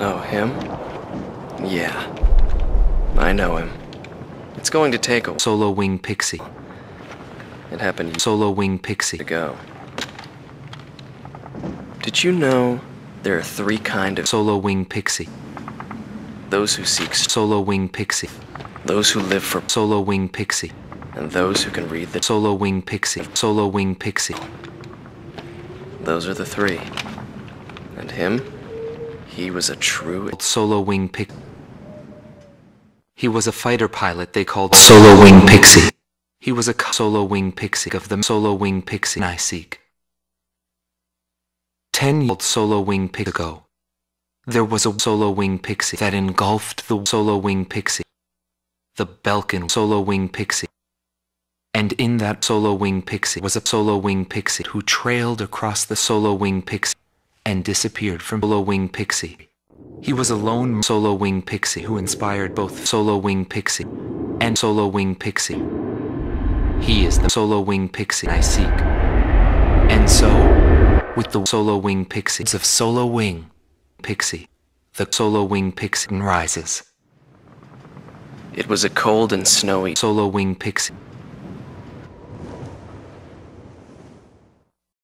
Oh, him? Yeah. I know him. It's going to take a Solo Wing Pixy. It happened Solo Wing Pixy. ago. Did you know there are three kind of Solo Wing Pixy. those who seek Solo Wing Pixy. those who live for Solo Wing Pixy. and those who can read the Solo Wing Pixy. Solo Wing Pixy. those are the three. And him? He was a true Solo Wing Pixy. He was a fighter pilot they called Solo Wing Pixy. He was a c- Solo Wing Pixy of the Solo Wing Pixy I seek. Ten year old Solo Wing Pixy ago. There was a Solo Wing Pixy that engulfed the Solo Wing Pixy. The Belkan Solo Wing Pixy. And in that Solo Wing Pixy was a Solo Wing Pixy who trailed across the Solo Wing Pixy and disappeared from Solo Wing Pixy. He was a lone Solo Wing Pixy who inspired both Solo Wing Pixy and Solo Wing Pixy. He is the Solo Wing Pixy I seek. And so, with the Solo Wing Pixies of Solo Wing Pixy, the Solo Wing Pixy rises. It was a cold and snowy Solo Wing Pixy.